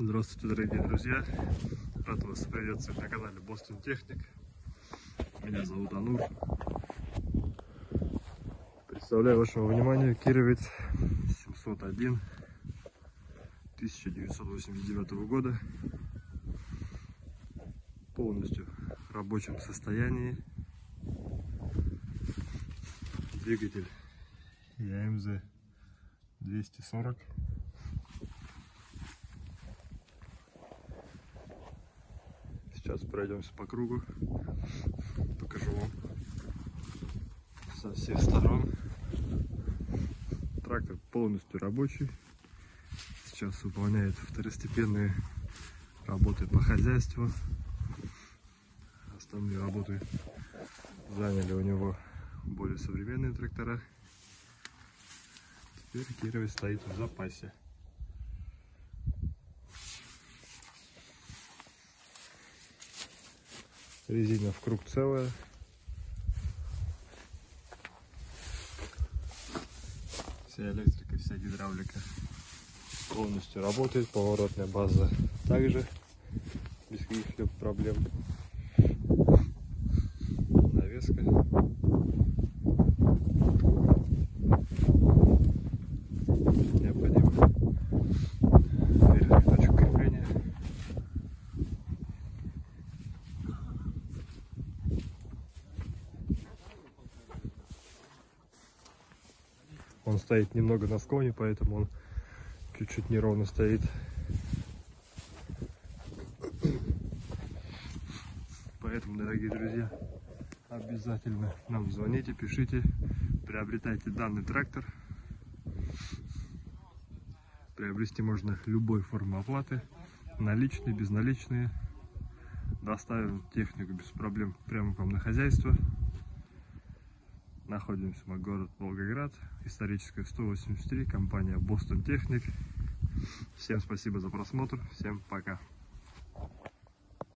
Здравствуйте, дорогие друзья! Рад вас приветствовать на канале Boston Техник. Меня зовут Анур. Представляю вашему вниманию Кировец 701 1989 года. Полностью в рабочем состоянии. Двигатель ЯМЗ 240 Сейчас пройдемся по кругу, покажу вам со всех сторон. Трактор полностью рабочий. Сейчас выполняет второстепенные работы по хозяйству. Основные работы заняли у него более современные трактора. Теперь Кировец стоит в запасе. Резина в круг целая. Вся электрика, вся гидравлика полностью работает. Поворотная база также без каких-либо проблем. Навеска. Он стоит немного на склоне, поэтому он чуть-чуть неровно стоит. Поэтому, дорогие друзья, обязательно нам звоните, пишите, приобретайте данный трактор. Приобрести можно любой формы оплаты, наличные, безналичные. Доставим технику без проблем прямо к вам на хозяйство. Находимся мы город Волгоград, историческая 183, компания Boston Technic. Всем спасибо за просмотр, всем пока.